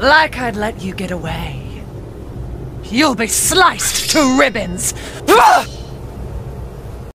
Like I'd let you get away. You'll be sliced to ribbons!